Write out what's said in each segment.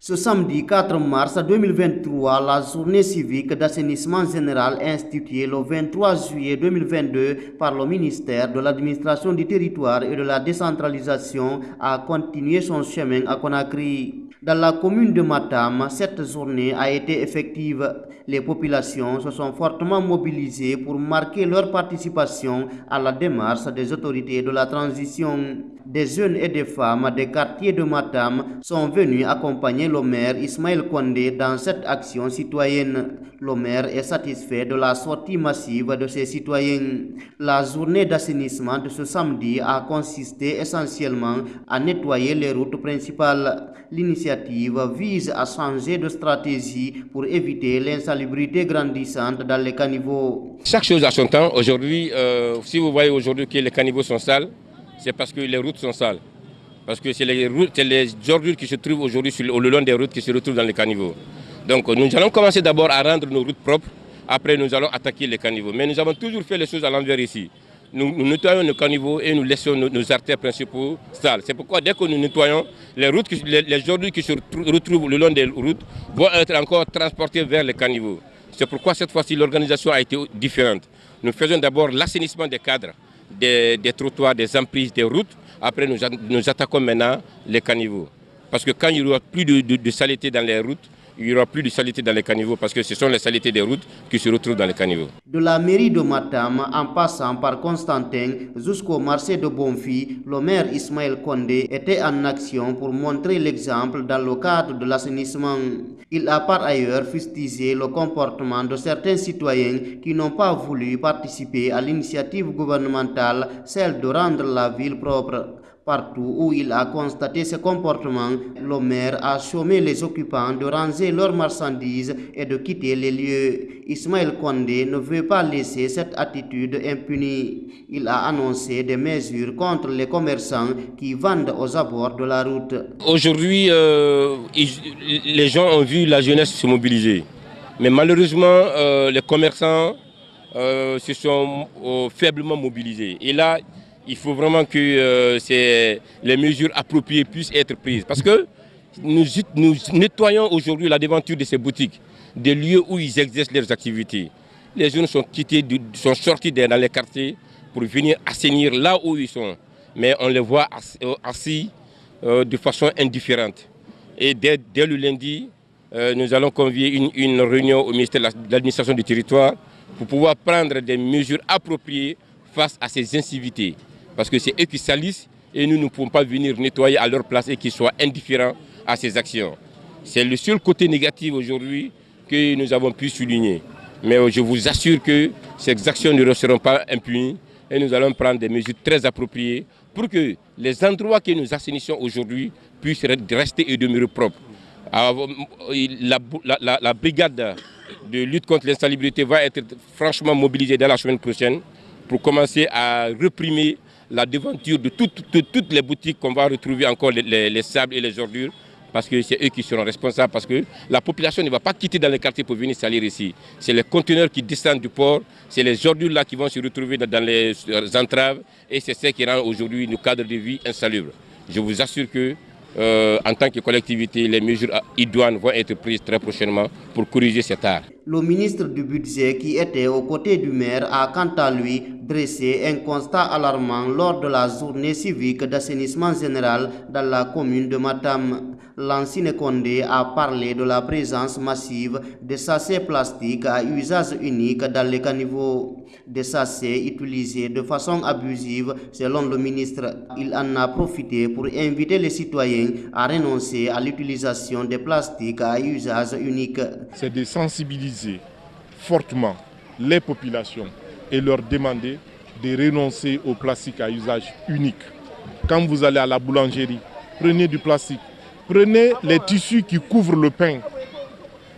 Ce samedi 4 mars 2023, la journée civique d'assainissement général instituée le 23 juillet 2022 par le ministère de l'administration du territoire et de la décentralisation a continué son chemin à Conakry. Dans la commune de Matam, cette journée a été effective. Les populations se sont fortement mobilisées pour marquer leur participation à la démarche des autorités de la transition. Des jeunes et des femmes des quartiers de Matam sont venus accompagner le maire Ismaël Kondé dans cette action citoyenne. Le maire est satisfait de la sortie massive de ses citoyens. La journée d'assainissement de ce samedi a consisté essentiellement à nettoyer les routes principales. L'initiative vise à changer de stratégie pour éviter l'insalubrité grandissante dans les caniveaux. Chaque chose a son temps. Aujourd'hui, euh, si vous voyez aujourd'hui que les caniveaux sont sales, c'est parce que les routes sont sales. Parce que c'est les, ordures qui se trouvent aujourd'hui le long des routes qui se retrouvent dans les caniveaux. Donc nous allons commencer d'abord à rendre nos routes propres, après nous allons attaquer les caniveaux. Mais nous avons toujours fait les choses à l'envers ici. Nous, nettoyons nos caniveaux et nous laissons nos, artères principaux sales. C'est pourquoi dès que nous nettoyons, les, routes, les, les ordures qui se retrouvent le long des routes vont être encore transportées vers les caniveaux. C'est pourquoi cette fois-ci l'organisation a été différente. Nous faisons d'abord l'assainissement des cadres, des, trottoirs, des emprises, des routes. Après, nous, nous, attaquons maintenant les caniveaux. Parce que quand il n'y aura plus de, de saleté dans les routes, il n'y aura plus de saleté dans les caniveaux parce que ce sont les saletés des routes qui se retrouvent dans les caniveaux. De la mairie de Matam, en passant par Constantin jusqu'au marché de Bonfi, le maire Ismaël Kondé était en action pour montrer l'exemple dans le cadre de l'assainissement. Il a par ailleurs fustigé le comportement de certains citoyens qui n'ont pas voulu participer à l'initiative gouvernementale, celle de rendre la ville propre. Partout où il a constaté ce comportement, le maire a chômé les occupants de ranger leurs marchandises et de quitter les lieux. Ismaël Kondé ne veut pas laisser cette attitude impunie. Il a annoncé des mesures contre les commerçants qui vendent aux abords de la route. Aujourd'hui, euh, les gens ont vu la jeunesse se mobiliser. Mais malheureusement, euh, les commerçants euh, se sont faiblement mobilisés. Et là, il faut vraiment que euh, les mesures appropriées puissent être prises. Parce que nous, nettoyons aujourd'hui la devanture de ces boutiques, des lieux où ils exercent leurs activités. Les jeunes sont, quittés, sont sortis dans les quartiers pour venir assainir là où ils sont. Mais on les voit assis euh, de façon indifférente. Et dès, le lundi, euh, nous allons convier une, une réunion au ministère de l'administration du territoire pour pouvoir prendre des mesures appropriées face à ces incivilités parce que c'est eux qui salissent et nous ne pouvons pas venir nettoyer à leur place et qu'ils soient indifférents à ces actions. C'est le seul côté négatif aujourd'hui que nous avons pu souligner. Mais je vous assure que ces actions ne resteront pas impunies et nous allons prendre des mesures très appropriées pour que les endroits que nous assainissons aujourd'hui puissent rester et demeurer propres. La, la brigade de lutte contre l'insalubrité va être franchement mobilisée dès la semaine prochaine pour commencer à réprimer la devanture de, toutes les boutiques qu'on va retrouver encore les, sables et les ordures parce que c'est eux qui seront responsables, parce que la population ne va pas quitter dans les quartiers pour venir salir ici. C'est les conteneurs qui descendent du port, c'est les ordures là qui vont se retrouver dans les entraves, et c'est ce qui rend aujourd'hui le cadre de vie insalubre. Je vous assure que euh, en tant que collectivité, les mesures idoines vont être prises très prochainement pour corriger cet art. Le ministre du Budget qui était aux côtés du maire a quant à lui dressé un constat alarmant lors de la journée civique d'assainissement général dans la commune de Matam. L'ancien Condé a parlé de la présence massive de sachets plastiques à usage unique dans les caniveaux. Des sachets utilisés de façon abusive selon le ministre. Il en a profité pour inviter les citoyens à renoncer à l'utilisation des plastiques à usage unique. C'est de sensibiliser fortement les populations et leur demander de renoncer au plastique à usage unique. Quand vous allez à la boulangerie, prenez du plastique. Prenez les tissus qui couvrent le pain.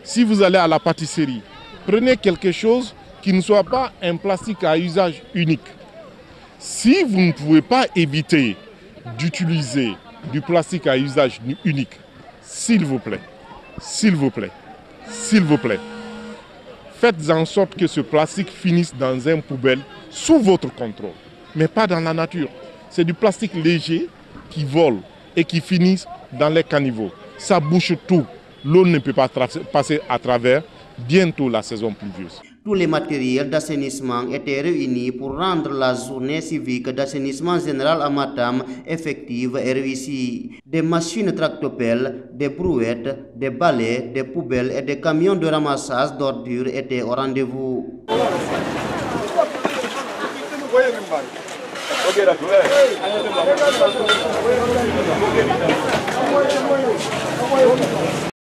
Si vous allez à la pâtisserie, prenez quelque chose qui ne soit pas un plastique à usage unique. Si vous ne pouvez pas éviter d'utiliser du plastique à usage unique, s'il vous plaît, s'il vous plaît, s'il vous plaît, faites en sorte que ce plastique finisse dans un poubelle sous votre contrôle, mais pas dans la nature. C'est du plastique léger qui vole et qui finit dans les caniveaux. Ça bouche tout. L'eau ne peut pas passer à travers bientôt la saison pluvieuse. Tous les matériels d'assainissement étaient réunis pour rendre la journée civique d'assainissement général à Matam effective et réussie. Des machines tractopelles, des brouettes, des balais, des poubelles et des camions de ramassage d'ordures étaient au rendez-vous. 여기라 그래. 아니,